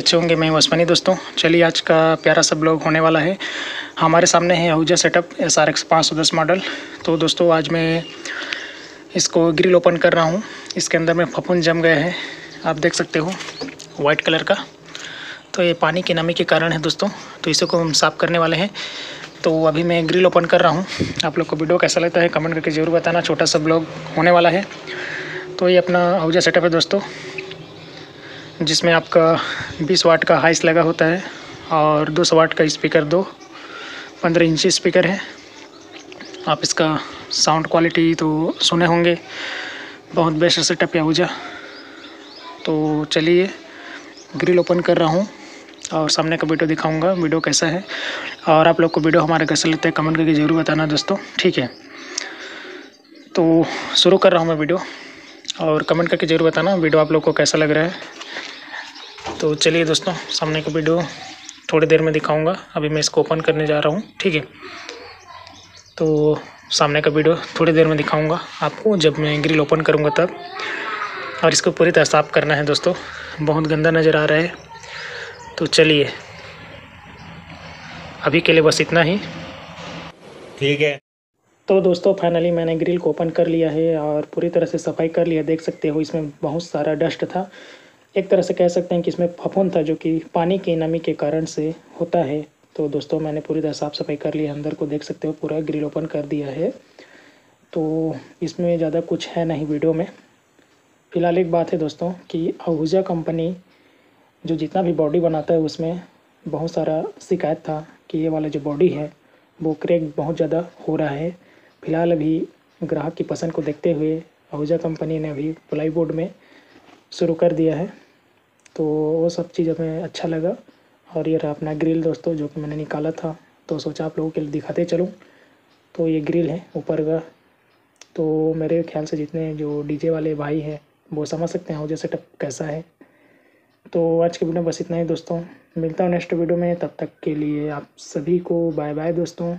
अच्छे होंगे, मैं वसमनी दोस्तों। चलिए, आज का प्यारा सा ब्लॉग होने वाला है। हमारे सामने है Ahuja setup S R X पाँच सौ दस मॉडल। तो दोस्तों, आज मैं इसको ग्रिल ओपन कर रहा हूँ। इसके अंदर में फफून जम गए हैं। आप देख सकते हो वाइट कलर का। तो ये पानी की नमी के कारण है दोस्तों। तो इसे को हम साफ़ करने वाले हैं। तो अभी मैं ग्रिल ओपन कर रहा हूँ। आप लोग को वीडियो कैसा लगता है, कमेंट करके ज़रूर बताना। छोटा सा ब्लॉग होने वाला है। तो ये अपना आहूजा सेटअप है दोस्तों। जिसमें आपका 20 वाट का हाइस लगा होता है और 200 वाट का स्पीकर दो 15 इंची स्पीकर है। आप इसका साउंड क्वालिटी तो सुने होंगे। बहुत बेस्ट सेटअप है आहूजा तो चलिए ग्रिल ओपन कर रहा हूँ और सामने का वीडियो दिखाऊँगा वीडियो कैसा है। और आप लोग को वीडियो हमारे कैसे लगता है कमेंट करके ज़रूर बताना दोस्तों, ठीक है। तो शुरू कर रहा हूँ मैं वीडियो और कमेंट करके ज़रूर बताना वीडियो आप लोग को कैसा लग रहा है। तो चलिए दोस्तों, सामने का वीडियो थोड़ी देर में दिखाऊँगा। अभी मैं इसको ओपन करने जा रहा हूँ, ठीक है? तो सामने का वीडियो थोड़ी देर में दिखाऊँगा आपको, जब मैं ग्रिल ओपन करूँगा तब। और इसको पूरी तरह साफ़ करना है दोस्तों, बहुत गंदा नज़र आ रहा है। तो चलिए, अभी के लिए बस इतना ही। ठीक है। तो दोस्तों फाइनली मैंने ग्रिल को ओपन कर लिया है और पूरी तरह से सफ़ाई कर लिया। देख सकते हो इसमें बहुत सारा डस्ट था। एक तरह से कह सकते हैं कि इसमें फफूंद था जो कि पानी की नमी के कारण से होता है। तो दोस्तों, मैंने पूरी तरह साफ़ सफ़ाई कर लिया अंदर को देख सकते हो पूरा ग्रिल ओपन कर दिया है। तो इसमें ज़्यादा कुछ है नहीं वीडियो में। फ़िलहाल एक बात है दोस्तों कि आहूजा कंपनी जो जितना भी बॉडी बनाता है, उसमें बहुत सारा शिकायत था कि ये वाला जो बॉडी है, वो क्रैक बहुत ज़्यादा हो रहा है। फ़िलहाल अभी ग्राहक की पसंद को देखते हुए आहूजा कंपनी ने अभी प्लाई बोर्ड में शुरू कर दिया है। तो वो सब चीज़ हमें अच्छा लगा और ये रहा अपना ग्रिल दोस्तों, जो कि मैंने निकाला था। तो सोचा आप लोगों के लिए दिखाते चलूँ। तो ये ग्रिल है ऊपर का। तो मेरे ख्याल से जितने जो डीजे वाले भाई हैं, वो समझ सकते हैं वो सेटअप कैसा है। तो आज के वीडियो बस इतना ही दोस्तों। मिलता हूँ नेक्स्ट वीडियो में। तब तक के लिए आप सभी को बाय बाय दोस्तों।